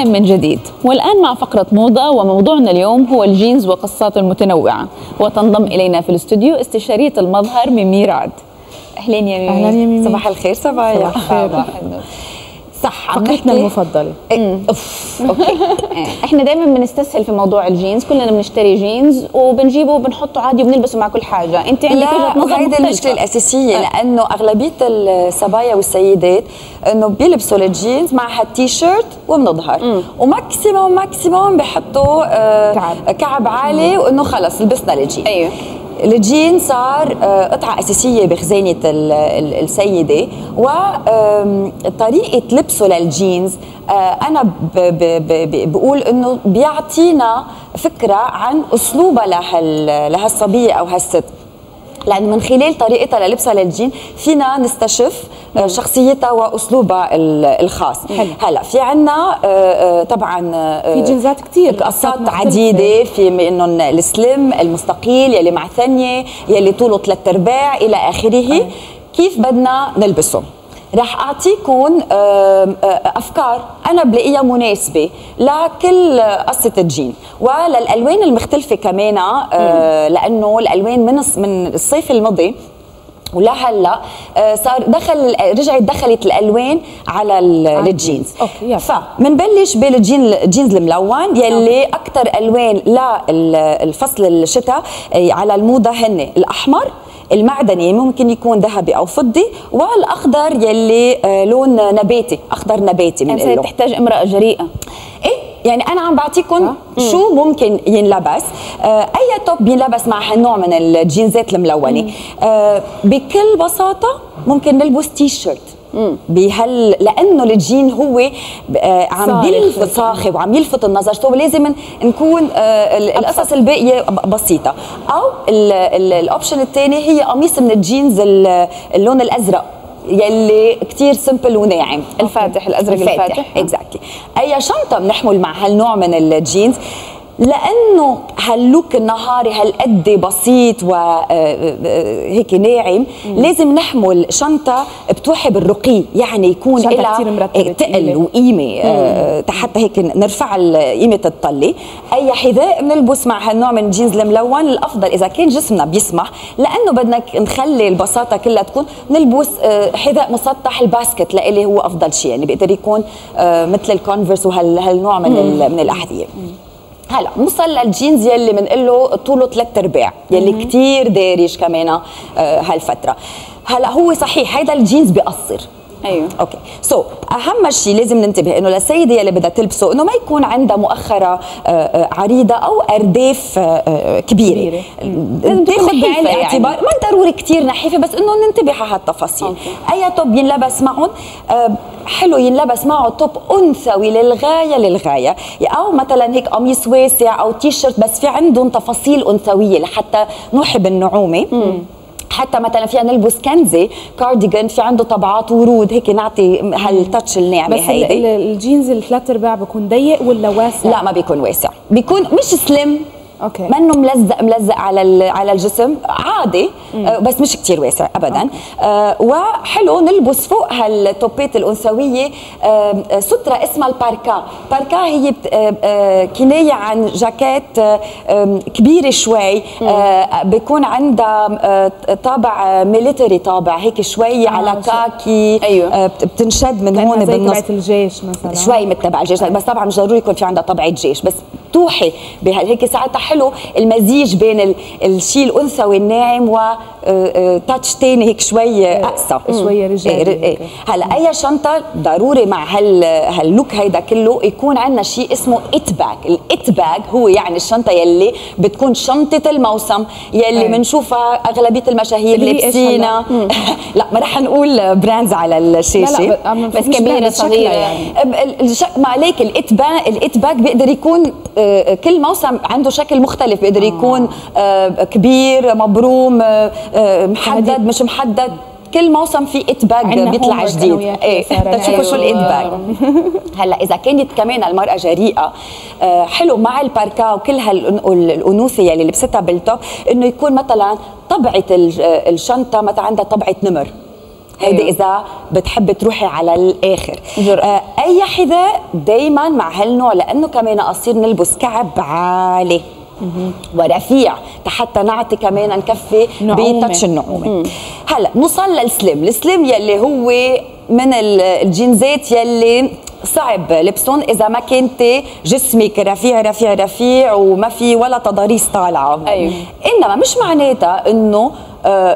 أهلا من جديد. والآن مع فقرة موضة وموضوعنا اليوم هو الجينز وقصاته المتنوعة. وتنضم إلينا في الاستوديو استشارية المظهر ميمي رعد. أهلين يا ميمي. أهلا يا ميمي. صباح الخير. صبايا صباح الخير. صح. فقرتنا نحكي- المفضلة. إيه، أوف. okay. إيه، إحنا دائما بنستسهل في موضوع الجينز. كلنا بنشتري جينز وبنجيبه وبنحطه عادي وبنلبسه مع كل حاجة. أنت عندك وجهة نظر هيدي. المشكلة الأساسية. آه. لأنه أغلبية الصبايا والسيدات إنه بيلبسوا الجينز مع هالتي شيرت وبنظهر و maximum maximum بحطوا آه كعب. كعب عالي وإنه خلص لبسنا الجين. أيوه. الجين صار آه، قطعة أساسية بخزانة ال- ال- السيدة وطريقة لبسه للجينز آه، أنا بقول إنه بيعطينا فكرة عن أسلوبها لهال- لهالصبية أو هالست. لأن من خلال طريقتها للبسها للجين فينا نستشف آه، شخصيتها وأسلوبها ال- الخاص. حلو. هلا في عنا آه، آه، طبعا في جنزات كتير. قصات. عديدة في منهم السلم المستقيل يلي مع ثانية يلي طوله ثلاث أرباع إلى آخره. كيف بدنا نلبسه؟ رح اعطيكم آه، أفكار. أنا بلاقيها مناسبة لكل قصة الجين وللألوان المختلفة كمان آه، لأنه الألوان من من الصيف الماضي ولهلأ آه، صار دخل رجعت دخلت الألوان على ال- الجينز okay، يلا. فمنبلش بالجين الجينز الملون يلي أكثر ألوان للفصل الشتاء على الموضة هن الأحمر المعدني ممكن يكون ذهبي أو فضي والأخضر يلي آه، لون نباتي أخضر نباتي من يعني تحتاج إمرأة جريئة. إيه يعني أنا عم بعطيكم شو ممكن ينلبس. آه أي top ينلبس مع هالنوع من الجينزات الملونة. آه بكل بساطة ممكن نلبس تي شيرت بهال لأنه الجين هو آه عم. بيلفت صاخب وعم يلفت النظر. so لازم نكون آه ال- القصص الباقية بسيطة. أو ال- ال- ال option الثاني هي قميص من الجينز ال- اللون الأزرق يلي كتير simple وناعم. الفاتح الأزرق الفاتح. exactly أي شنطة بنحمل مع هالنوع من الجينز. لأنه هال look النهاري هالقد بسيط وهيك ناعم لازم نحمل شنطة بتوحي بالرقي يعني يكون لها مرتبة، تقل. وقيمة آه، حتى هيك نرفع قيمة الطلة. أي حذاء بنلبس مع هالنوع من الجينز الملون الأفضل إذا كان جسمنا بيسمح لأنه بدنا نخلي البساطة كلها تكون نلبس آه، حذاء مسطح ال basket لإلي هو أفضل شيء يعني بيقدر يكون آه، مثل الكونفرس وهالنوع من من الأحذية. هلا نوصل للجينز يلي بنقول له طوله ثلاث أرباع يلي كتير دارج كمان آه، هالفترة. هلا هو صحيح هيدا الجينز بيقصر. أيوه. okay. so so, أهم شيء لازم ننتبه إنه للسيدة يلي بدها تلبسه إنه ما يكون عندها مؤخرة آه، آه، عريضة أو أرداف آه، كبيرة. كبيرة. لازم تاخذ بعين يعني. الاعتبار ما ضروري كتير نحيفة بس إنه ننتبه على هالتفاصيل. أي top ينلبس معهم حلو ينلبس معه top أنثوي للغاية للغاية. أو مثلا هيك قميص واسع أو تي شيرت بس في عندهم تفاصيل أنثوية لحتى نوحي بالنعومة. حتى مثلا فينا نلبس كنزة كارديجان في عنده طبعات ورود هيك نعطي هال touch الناعمة بس ال- هيدي. ال- الجينز الثلاث ارباع بكون ضيق ولا واسع؟ لا ما بيكون واسع. بيكون مش slim okay. منه ملزق ملزق على على الجسم. عادي. آه، بس مش كتير واسع ابدا. آه وحلو نلبس فوق هالتوبات الأنثوية. آه سترة اسمها الباركا. باركا هي آه آه كناية عن جاكيت كبيرة شوي. آه بيكون عندها آه طابع ميليتري طابع هيك شوي على كاكي. بت- بتنشد من هون بالنص. تبعت الجيش مثلا. شوي من تبع الجيش بس طبعا مش ضروري يكون في عندها طبع جيش. بس توحي بهال هيك ساعتها حلو المزيج بين ال- الشيء الانثوي الناعم touch تاني هيك شوي اقسى شوية رجالي. هلا أي شنطة ضروري مع هال هال look هيدا كله يكون عندنا شيء اسمه it bag ال it bag هو يعني الشنطة يلي بتكون شنطة الموسم يلي. بنشوفها أغلبية المشاهير لابسينها لا ما رح نقول brands على الشاشة. لا لا عم بس شكلها صغيرة. يعني. ما عليك الاتباك الاتباك بيقدر يكون آه، كل موسم عنده شكل مختلف. بيقدر يكون آه، كبير مبروم آه، آه، محدد مش محدد كل موسم في اتباك بيطلع جديد إيه. تشوفوا شو. الاتباك هلا إذا كانت كمان المرأة جريئة آه، حلو مع الباركا وكل هالأنوثة يلي لبستها بالتوب إنه يكون مثلا طبعة الج- الشنطة مثلا عندها طبعة نمر هيدي أيوة. إذا بتحبي تروحي على الآخر. آه أي حذاء دائما مع هالنوع لأنه كمان قصير نلبس كعب عالي ورفيع. حتى نعطي كمان نكفي. بتاتش النعومة. هلا نوصل للسليم السليم يلي هو من ال- الجينزات يلي صعب لبسهم إذا ما كنت جسمك رفيع رفيع رفيع وما في ولا تضاريس طالعة. أيوة. إنما مش معناتها إنه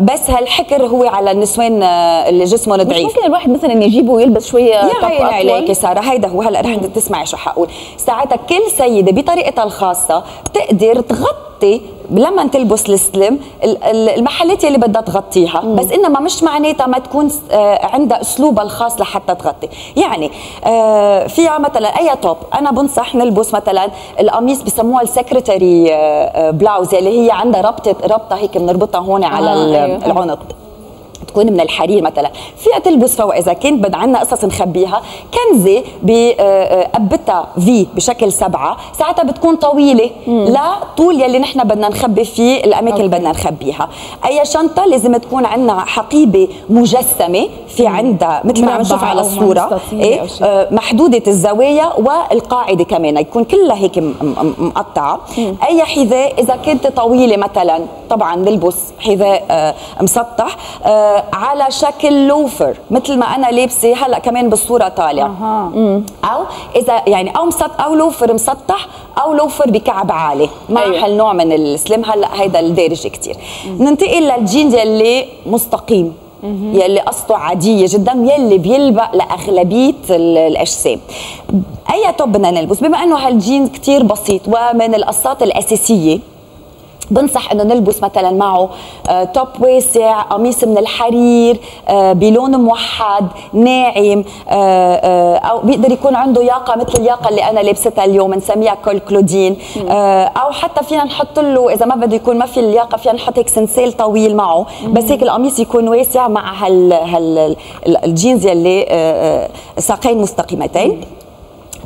بس هالحكر هو على النسوان آه، اللي جسمهم ضعيف ممكن الواحد مثلا يجيبه ويلبس شوية يا عليك؟ سارة هيدا هو هلأ رح تسمعي شو حقول. ساعتها كل سيدة بطريقتها الخاصة بتقدر تغطي لما تلبس ال slim ال- ال- المحلات يلي بدها تغطيها بس انما مش معناتها ما تكون آه، عندها أسلوبها الخاص لحتى تغطي. يعني آه، فيها مثلا أي top أنا بنصح نلبس مثلا القميص بسموها ال secretary blouse اللي هي عندها ربطة ربطة هيك بنربطها هون على آه، أيوة. العنق. تكون من الحرير مثلا. فيها تلبس فوق إذا كنت بدنا عنا قصص نخبيها. كنزة بقبتها في بشكل سبعة. ساعتها بتكون طويلة. لا طول يلي نحن بدنا نخبي فيه الأماكن اللي بدنا نخبيها. أي شنطة لازم تكون عندنا حقيبة مجسمة. في عندها مثل ما عم نشوف على الصورة. إيه. آه، محدودة الزوايا والقاعدة كمان. يكون كلها هيك مقطعة. أي حذاء إذا كنت طويلة مثلا طبعا نلبس حذاء آه، مسطح آه، على شكل loafer مثل ما أنا لابسة هلأ كمان بالصورة طالعة. أها. أو إذا يعني أو مسطح أو loafer مسطح أو loafer بكعب عالي. مع أيوة. أيوة. هالنوع من ال slim هلأ هيدا الدارج كتير. ننتقل للجينز يلي مستقيم يلي قصته عادية جدا يلي بيلبق لأغلبية ال- الأجسام. أي top بدنا نلبس؟ بما إنه هالجينز كتير بسيط ومن القصات الأساسية بنصح إنه نلبس مثلا معه آه، توب واسع قميص من الحرير آه، بلون موحد ناعم آه، آه، أو بيقدر يكون عنده ياقة مثل الياقة اللي أنا لابستها اليوم بنسميها col Claudine. آه، أو حتى فينا نحط له إذا ما بده يكون ما في الياقة فينا نحط هيك سنسيل طويل معه. بس هيك القميص يكون واسع مع هال, هال الجينز يلي آه، آه، ساقين مستقيمتين.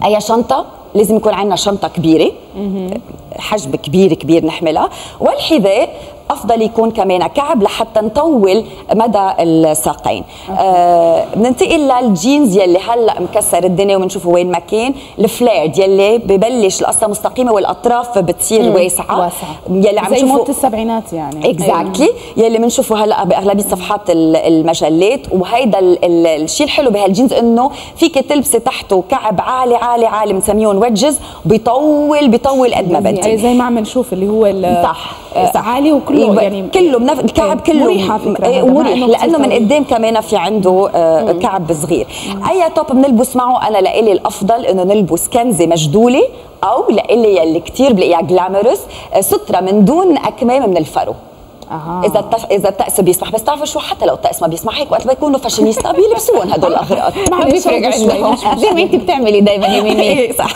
أي شنطة؟ لازم يكون عندنا شنطة كبيرة. حجم كبير كبير نحملها. والحذاء أفضل يكون كمان كعب لحتى نطول مدى الساقين. آه بننتقل للجينز يلي هلأ مكسر الدنيا وبنشوفه وين ما كان. ال flared يلي ببلش القصة مستقيمة والأطراف بتصير واسعة. واسعة. يلي عم زي نشوفه السبعينات يعني. exactly يلي بنشوفه هلأ بأغلبية صفحات ال- المجلات. وهيدا ال- ال- الشيء الحلو بهالجينز إنه فيك تلبسي تحته كعب عالي عالي عالي بنسميهم wedges بيطول بيطول قد ما يعني بدك. زي ما عم نشوف اللي هو آه، صح. عالي وكله الب- يعني كله بنف... الكعب إيه، كله مريح على فكرة إيه، مريح لأنه من كتير. قدام كمان في عنده آه كعب صغير. أي top بنلبس معه أنا لإلي الأفضل إنه نلبس كنزة مجدولة أو لإلي يلي كثير بلاقيها glamorous آه سترة من دون أكمام من الفرو. أها إذا التف... إذا الطقس بيسمح بس تعرفوا شو؟ حتى لو الطقس ما بيسمح هيك وقت ما يكونوا فاشينيستا بيلبسوهم هدول الأغراض. ما بيفرق عندهم. زي ما انت بتعملي دائما يا ميمي. إيه، صح.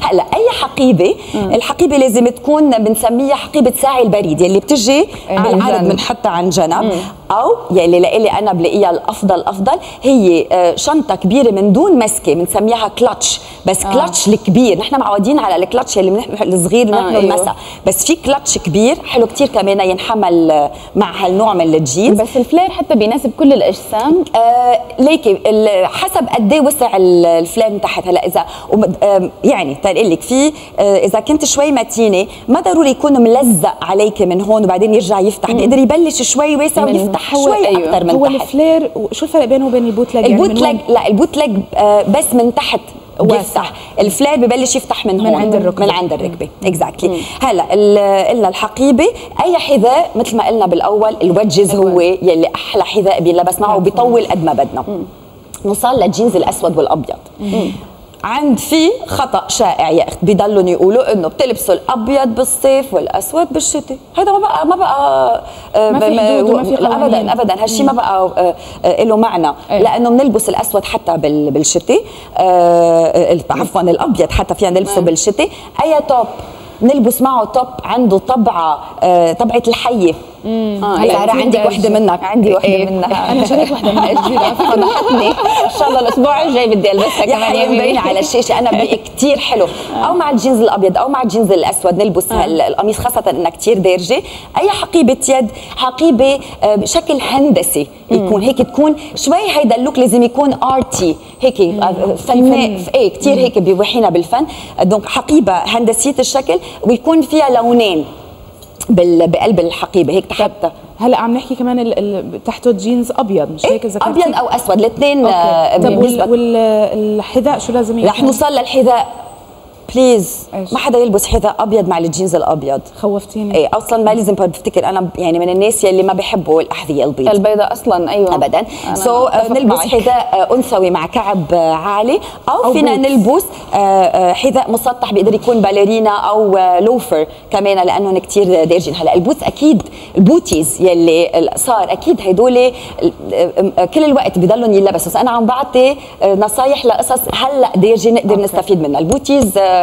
هلأ أي حقيبة الحقيبة لازم تكون بنسميها حقيبة ساعي البريد يلي بتجي جنب. بنحطها عن جنب. أو يلي لإلي أنا بلاقيها الأفضل أفضل هي آه، شنطة كبيرة من دون مسكة بنسميها كلتش بس كلتش الكبير نحن معودين على الكلتش اللي بنح- الصغير اللي آه، نحن أيوه. المسا بس في كلتش كبير حلو كتير كمان ينحمل آه، مع هالنوع من الجينز. بس ال flare حتى بيناسب كل الأجسام؟ آه ليكي حسب قد إيه وسع ال- ال flare من تحت. هلأ إذا يعني تقول لك في آه إذا كنت شوي متينة ما ضروري يكون ملزق عليك من هون وبعدين يرجع يفتح. بيقدر يبلش شوي واسع ويفتح. هو- شوي أيوه. أكثر من هو تحت. ال flare شو الفرق بينه وبين ال bootleg يعني من ال boot؟ leg لا ال bootleg آه بس من تحت واسع. بيفتح ال flare ببلش يفتح من, من هون. عند الركبة. من عند الركبة. exactly هلا ال- قلنا الحقيبة. أي حذاء؟ مثل ما قلنا بالأول الوجز هو يلي أحلى حذاء بينلبس معه وبيطول قد ما بدنا. نوصل للجينز الأسود والأبيض. عند في خطأ شائع يا اخت بضلوا يقولوا إنه بتلبسوا الأبيض بالصيف والأسود بالشتاء. هذا ما بقى ما بقى آه، ما في وما في قوانين. ابدا ابدا. هالشيء ما بقى آه، آه، له معنى. أيه. لأنه بنلبس الأسود حتى بال- بالشتاء ال- عفوا الأبيض حتى فينا نلبسه بالشتاء. أي top؟ نلبس معه top عنده طبعة طبعة الحية. آه هلا يعني سارة عندك وحدة. منك. عندي وحدة إيه. منها أنا شريت وحدة منها جديدة. فضحتني. إن شاء الله الأسبوع الجاي بدي ألبسها كمان يا. مبينة على الشاشة. أنا بلاقي كتير حلو. أو مع الجينز الأبيض أو مع الجينز الأسود. نلبس هال- القميص خاصة إنها كتير دارجة أي حقيبة يد حقيبة آه، بشكل هندسي يكون. هيك تكون شوي هيدا ال look لازم يكون arty هيك آه، فنان إيه كتير هيك بيوحينا بالفن. donc حقيبة هندسية الشكل ويكون فيها لونين. بقلب الحقيبة هيك تحت. هلأ عم نحكي كمان ال... ال... تحته جينز أبيض مش هيك إيه ذكرتي أبيض أو أسود الاثنين طب وال... والحذاء شو لازم يكون؟ رح نوصل للحذاء. please؟ ما حدا يلبس حذاء أبيض مع الجينز الأبيض. خوفتيني. إيه أصلا ما لازم بفتكر أنا يعني من الناس يلي ما بحبوا الأحذية البيض. البيضاء أصلا أيوه. ابدا. so so, أتفق نلبس معك. حذاء آه، أنثوي مع كعب آه، عالي. أو, أو فينا boots. نلبس آه، آه، حذاء مسطح بيقدر يكون ballerina أو آه، loafer كمان لأنهم كثير دارجين. هلأ ال boots أكيد ال booties يلي صار أكيد هدول آه، آه، كل الوقت بضلهم يلبسوا. بس أنا عم بعطي آه، نصايح لقصص هلأ دارجة نقدر نستفيد منها. ال booties آه، آه،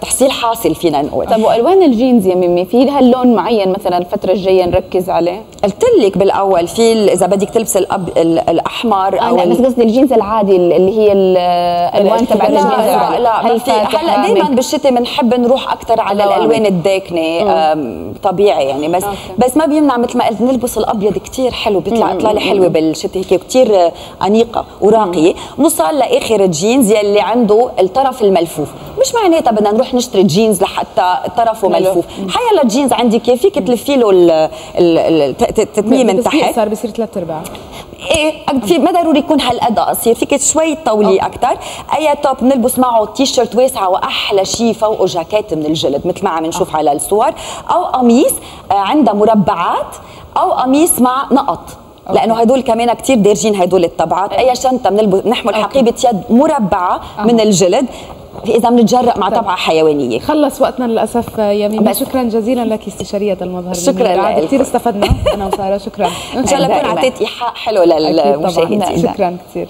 تحصيل حاصل فينا نقول. طب وألوان الجينز يا ميمي في هاللون معين مثلا الفترة الجاية نركز عليه؟ قلت لك بالأول في إذا بدك تلبس الأب ال- الأحمر آه أو لا بس قصدي الجينز العادي اللي هي الألوان تبع الجينز لا. لا هل في هلا دائما؟ بالشتاء بنحب نروح أكثر على. الألوان. الداكنة طبيعي يعني. بس okay. بس ما بيمنع مثل ما قلت نلبس الأبيض كثير حلو بيطلع اطلاله حلوة بالشتاء هيك كثير أنيقة وراقية. نوصل لاخر الجينز يلي عنده الطرف الملفوف. مش معناتها بدنا نروح نشتري جينز لحتى طرفه ملفوف. حيلا الجينز عندك فيك تلفي له ال- ال- ال- ت- ت- تتنيه من تحت. صار بصير ثلاث أرباع. إيه في ما ضروري يكون هالقد قصير. فيك شوي تطولي أكثر أي top بنلبس معه تي شيرت واسعه وأحلى شيء فوقه جاكيت من الجلد مثل ما عم نشوف على الصور. أو قميص آه، عندها مربعات. أو قميص مع نقط. لأنه هدول كمان كثير دارجين هدول الطبعات. أي. شنطة بنلبس نحمل حقيبة يد مربعة من الجلد. إذا بنتجرأ مع طبعة حيوانية خلص وقتنا للأسف يا ميمي بس. شكرا جزيلا لك استشارية المظهر شكراً. كثير استفدنا أنا وسارة شكرا إن شاء الله اكون. أعطيت إيحاء حلو. للمشاهدين شكرا كثير